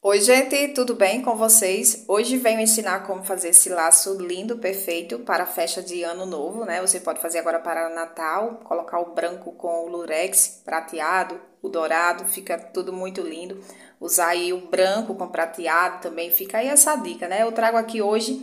Oi, gente, tudo bem com vocês? Hoje venho ensinar como fazer esse laço lindo, perfeito para a festa de ano novo, né? Você pode fazer agora para Natal, colocar o branco com o lurex prateado, o dourado, fica tudo muito lindo. Usar aí o branco com prateado também, fica aí essa dica, né? Eu trago aqui hoje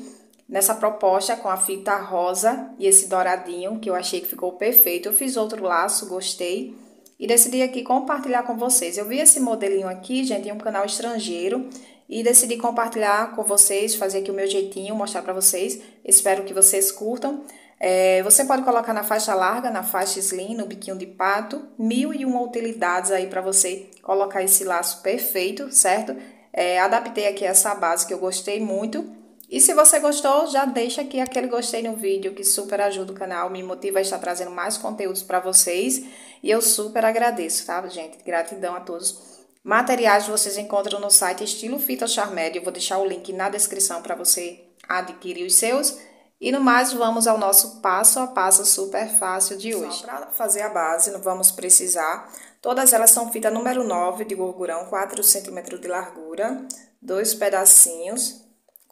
nessa proposta com a fita rosa e esse douradinho, que eu achei que ficou perfeito. Eu fiz outro laço, gostei e decidi aqui compartilhar com vocês. Eu vi esse modelinho aqui, gente, em um canal estrangeiro e decidi compartilhar com vocês, fazer aqui o meu jeitinho, mostrar para vocês. Espero que vocês curtam. É, você pode colocar na faixa larga, na faixa slim, no biquinho de pato, mil e uma utilidades aí para você colocar esse laço perfeito, certo? É, adaptei aqui essa base que eu gostei muito. E se você gostou, já deixa aqui aquele gostei no vídeo que super ajuda o canal, me motiva a estar trazendo mais conteúdos para vocês. E eu super agradeço, tá, gente? Gratidão a todos. Materiais vocês encontram no site Estilo Fita Charmed. Eu vou deixar o link na descrição para você adquirir os seus. E no mais, vamos ao nosso passo a passo super fácil de hoje. Para fazer a base, não vamos precisar. Todas elas são fita número 9 de gorgurão, 4 centímetros de largura, dois pedacinhos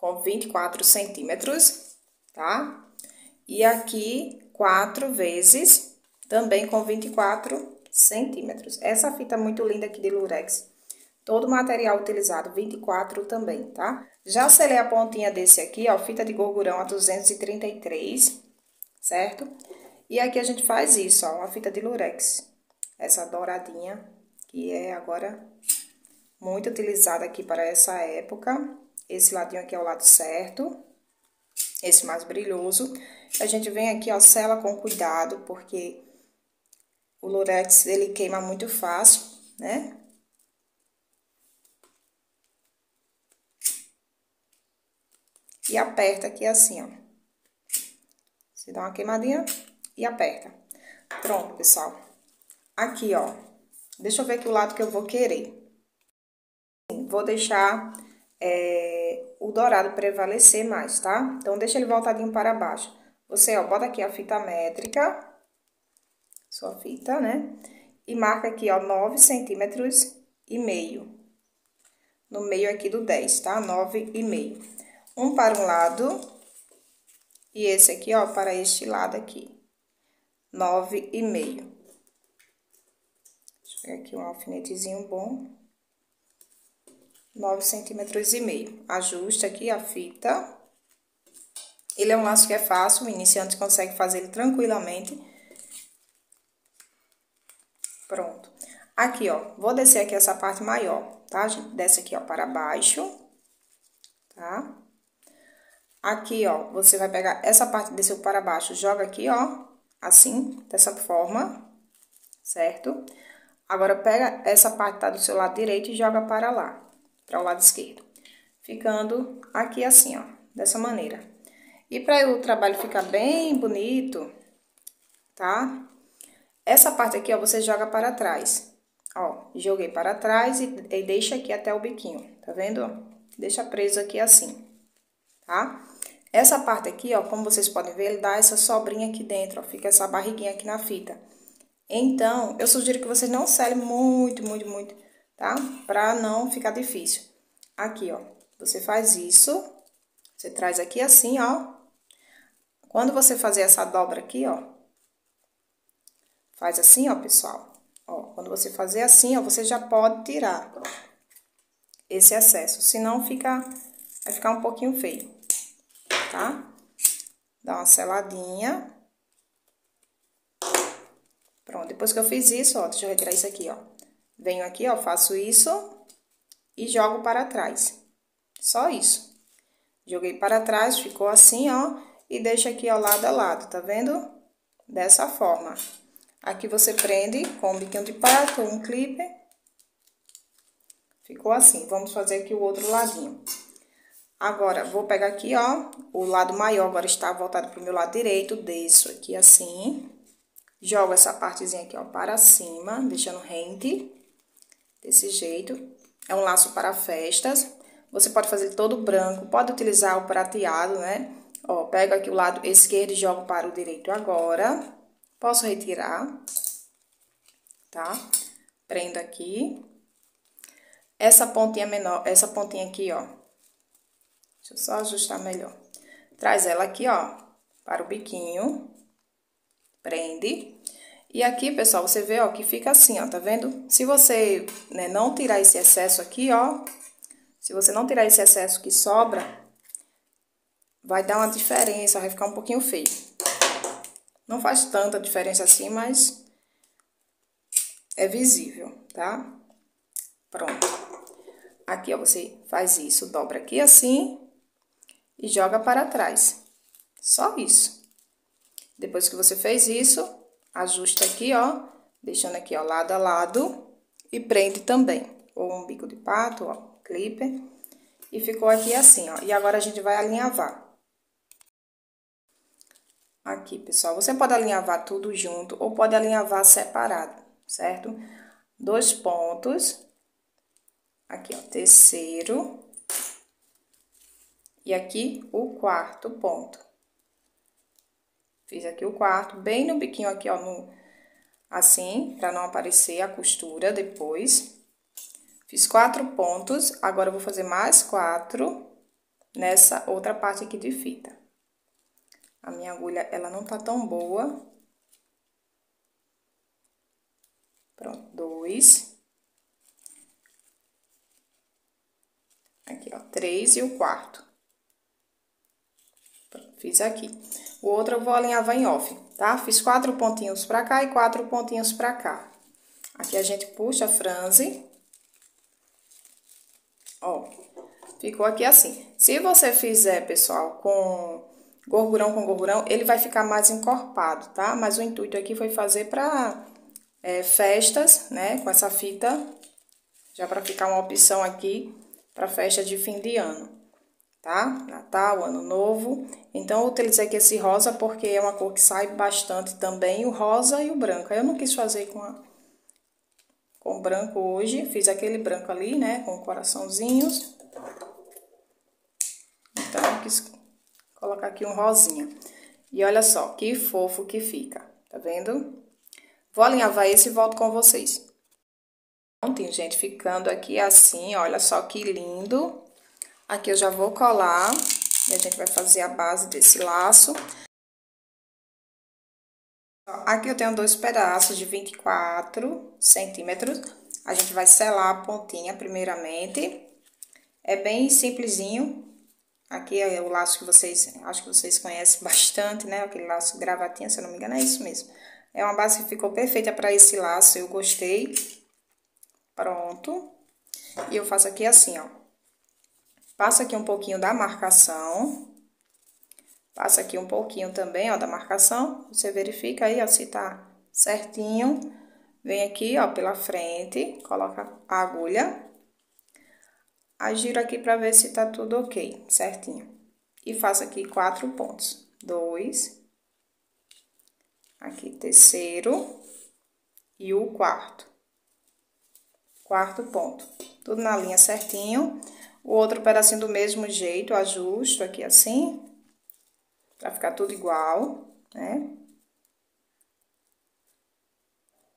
com 24 centímetros, tá? E aqui, quatro vezes também com 24 centímetros. Essa fita muito linda aqui de lurex, todo o material utilizado, 24 também, tá? Já selei a pontinha desse aqui, ó, fita de gorgurão a 233, certo? E aqui a gente faz isso, ó, uma fita de lurex, essa douradinha, que é agora muito utilizada aqui para essa época. Esse ladinho aqui é o lado certo, esse mais brilhoso. A gente vem aqui, ó, sela com cuidado, porque o lurex, ele queima muito fácil, né? E aperta aqui assim, ó. Você dá uma queimadinha e aperta. Pronto, pessoal. Aqui, ó. Deixa eu ver aqui o lado que eu vou querer. Vou deixar é, o dourado prevalecer mais, tá? Então, deixa ele voltadinho para baixo. Você, ó, bota aqui a fita métrica sua fita, né? E marca aqui, ó, 9 centímetros e meio. No meio aqui do 10, tá? 9 e meio. Um para um lado e esse aqui, ó, para este lado aqui. 9 e meio. Deixa eu pegar aqui um alfinetezinho bom. 9 centímetros e meio. Ajusta aqui a fita. Ele é um laço que é fácil, o iniciante consegue fazer ele tranquilamente Pronto. Aqui, ó, vou descer aqui essa parte maior, tá, gente? Desce aqui, ó, para baixo, tá? Aqui, ó, você vai pegar essa parte desceu para baixo, joga aqui, ó, assim, dessa forma, certo? Agora, pega essa parte tá do seu lado direito e joga para lá, para o lado esquerdo. Ficando aqui assim, ó, dessa maneira. E para o trabalho ficar bem bonito, tá? Essa parte aqui, ó, você joga para trás. Ó, joguei para trás e, e deixa aqui até o biquinho, tá vendo? Deixa preso aqui assim, tá? Essa parte aqui, ó, como vocês podem ver, ele dá essa sobrinha aqui dentro, ó, fica essa barriguinha aqui na fita. Então, eu sugiro que vocês não selem muito, muito, muito, tá? Pra não ficar difícil. Aqui, ó, você faz isso, você traz aqui assim, ó. Quando você fazer essa dobra aqui, ó, Faz assim, ó, pessoal. Ó, quando você fazer assim, ó, você já pode tirar esse excesso, senão fica, vai ficar um pouquinho feio, tá? Dá uma seladinha. Pronto, depois que eu fiz isso, ó, deixa eu retirar isso aqui, ó. Venho aqui, ó, faço isso e jogo para trás. Só isso. Joguei para trás, ficou assim, ó, e deixa aqui, ó, lado a lado, tá vendo? Dessa forma. Aqui você prende com um biquinho de pato um clipe. Ficou assim. Vamos fazer aqui o outro ladinho. Agora, vou pegar aqui, ó, o lado maior agora está voltado para o meu lado direito. Desço aqui assim. Jogo essa partezinha aqui, ó, para cima, deixando rente. Desse jeito. É um laço para festas. Você pode fazer todo branco, pode utilizar o prateado, né? Ó, pego aqui o lado esquerdo e jogo para o direito agora. Posso retirar, tá? Prendo aqui. essa pontinha menor, essa pontinha aqui, ó. Deixa eu só ajustar melhor. Traz ela aqui, ó, para o biquinho. Prende. E aqui, pessoal, você vê, ó, que fica assim, ó, tá vendo? Se você, né, não tirar esse excesso aqui, ó, se você não tirar esse excesso que sobra, vai dar uma diferença, vai ficar um pouquinho feio. Não faz tanta diferença assim, mas é visível, tá? Pronto. Aqui, ó, você faz isso, dobra aqui assim e joga para trás. Só isso. Depois que você fez isso, ajusta aqui, ó, deixando aqui, ó, lado a lado e prende também. Ou um bico de pato, ó, clipper. E ficou aqui assim, ó. E agora a gente vai alinhavar. Aqui, pessoal, você pode alinhavar tudo junto ou pode alinhavar separado, certo? Dois pontos. Aqui, ó, terceiro. E aqui o quarto ponto. Fiz aqui o quarto, bem no biquinho aqui, ó, no, assim, pra não aparecer a costura depois. Fiz quatro pontos, agora vou fazer mais quatro nessa outra parte aqui de fita. A minha agulha, ela não tá tão boa. Pronto, dois. Aqui, ó, três e o quarto. Fiz aqui. O outro eu vou alinhavar em off, tá? Fiz quatro pontinhos pra cá e quatro pontinhos pra cá. Aqui a gente puxa a franze. Ó, ficou aqui assim. Se você fizer, pessoal, com gorgurão com gorgurão, ele vai ficar mais encorpado, tá? Mas o intuito aqui foi fazer pra é, festas, né? Com essa fita, já pra ficar uma opção aqui pra festa de fim de ano tá? Natal, Ano Novo. Então, utilizei aqui esse rosa porque é uma cor que sai bastante também, o rosa e o branco. Eu não quis fazer com, a, com branco hoje, fiz aquele branco ali, né, com coraçãozinhos. Então, eu quis colocar aqui um rosinha. E olha só, que fofo que fica, tá vendo? Vou alinhavar esse e volto com vocês. Pronto, gente, ficando aqui assim, olha só que lindo. Aqui eu já vou colar e a gente vai fazer a base desse laço. Aqui eu tenho dois pedaços de 24 centímetros. A gente vai selar a pontinha primeiramente. É bem simplesinho. Aqui é o laço que vocês, acho que vocês conhecem bastante, né? Aquele laço gravatinha, se eu não me engano, é isso mesmo. É uma base que ficou perfeita para esse laço, eu gostei. Pronto. E eu faço aqui assim, ó. Passa aqui um pouquinho da marcação. Passa aqui um pouquinho também, ó, da marcação. Você verifica aí, ó, se tá certinho. Vem aqui, ó, pela frente, coloca a agulha. Aí gira aqui pra ver se tá tudo ok, certinho. E faço aqui quatro pontos. Dois. Aqui, terceiro. E o quarto. Quarto ponto. Tudo na linha certinho. O outro pedacinho do mesmo jeito, ajusto aqui assim, pra ficar tudo igual, né?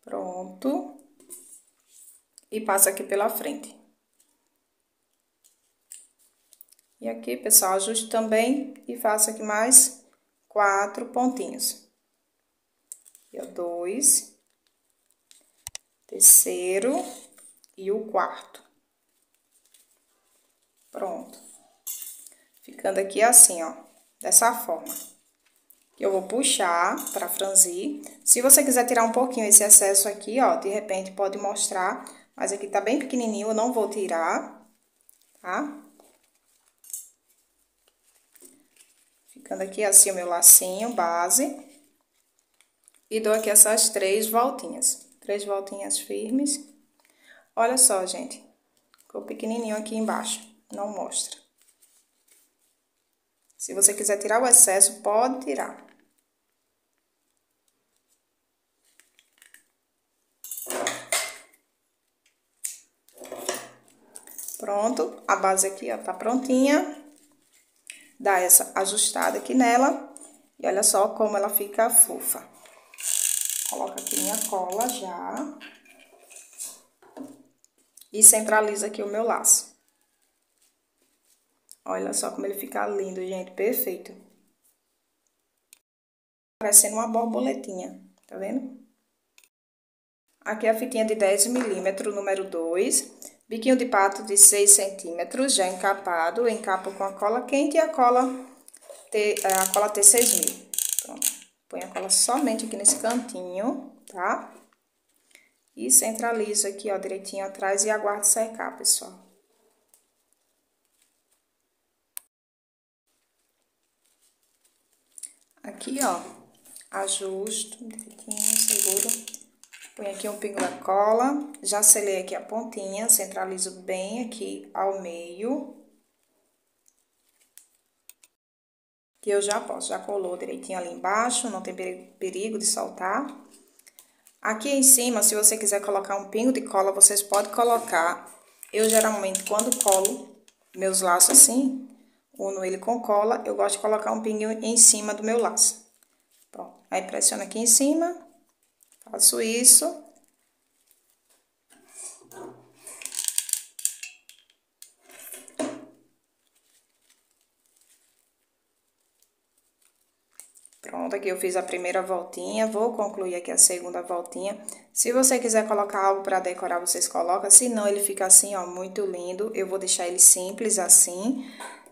Pronto. E passa aqui pela frente. E aqui, pessoal, ajuste também e faço aqui mais quatro pontinhos. E ó, dois, terceiro e o quarto. Pronto. Ficando aqui assim, ó, dessa forma. Eu vou puxar pra franzir. Se você quiser tirar um pouquinho esse excesso aqui, ó, de repente pode mostrar. Mas aqui tá bem pequenininho, eu não vou tirar, tá? Ficando aqui assim o meu lacinho base. E dou aqui essas três voltinhas. Três voltinhas firmes. Olha só, gente. Ficou pequenininho aqui embaixo não mostra. Se você quiser tirar o excesso, pode tirar. Pronto, a base aqui, ó, tá prontinha. Dá essa ajustada aqui nela. E olha só como ela fica fofa. Coloca aqui minha cola já. E centraliza aqui o meu laço. Olha só como ele fica lindo, gente, perfeito. Parecendo uma borboletinha, tá vendo? Aqui a fitinha de 10 milímetros, número 2. Biquinho de pato de 6 centímetros, já encapado. Encapo com a cola quente e a cola, T, é, a cola T6000. Pronto. Põe a cola somente aqui nesse cantinho, tá? E centralizo aqui, ó, direitinho atrás e aguardo secar, pessoal. Aqui, ó, ajusto direitinho, seguro. Põe aqui um pingo da cola, já selei aqui a pontinha, centralizo bem aqui ao meio. Que eu já posso, já colou direitinho ali embaixo, não tem perigo de soltar. Aqui em cima, se você quiser colocar um pingo de cola, vocês podem colocar. Eu geralmente, quando colo meus laços assim, uno ele com cola, eu gosto de colocar um pinguinho em cima do meu laço. Pronto, aí pressiona aqui em cima Faço isso. Pronto, aqui eu fiz a primeira voltinha, vou concluir aqui a segunda voltinha. Se você quiser colocar algo para decorar, vocês colocam, se não, ele fica assim, ó, muito lindo. Eu vou deixar ele simples assim,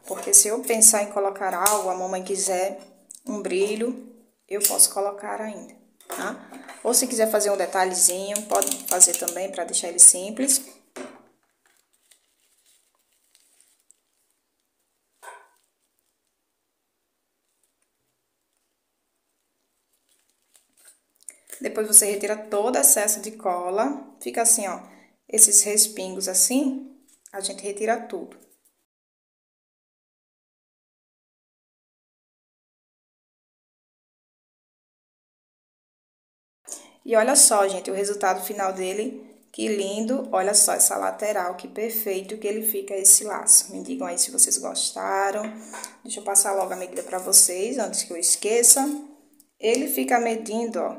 porque se eu pensar em colocar algo, a mamãe quiser um brilho, eu posso colocar ainda tá? Ou se quiser fazer um detalhezinho, pode fazer também para deixar ele simples. Depois você retira todo excesso de cola, fica assim, ó, esses respingos assim, a gente retira tudo. E olha só, gente, o resultado final dele, que lindo. Olha só essa lateral, que perfeito que ele fica esse laço. Me digam aí se vocês gostaram. Deixa eu passar logo a medida para vocês, antes que eu esqueça. Ele fica medindo, ó,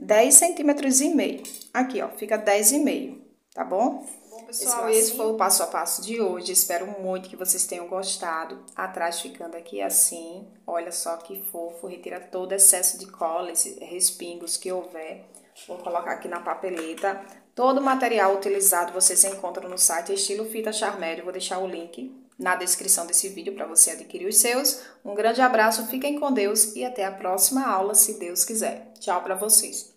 10 centímetros e meio. Aqui, ó, fica 10 e meio, tá bom? Pessoal, esse, esse foi o passo a passo de hoje. Espero muito que vocês tenham gostado. Atrás ficando aqui assim. Olha só que fofo. Retira todo excesso de cola, esses respingos que houver. Vou colocar aqui na papeleta. Todo o material utilizado vocês encontram no site Estilo Fita Charmério. Vou deixar o link na descrição desse vídeo para você adquirir os seus. Um grande abraço, fiquem com Deus e até a próxima aula, se Deus quiser. Tchau para vocês.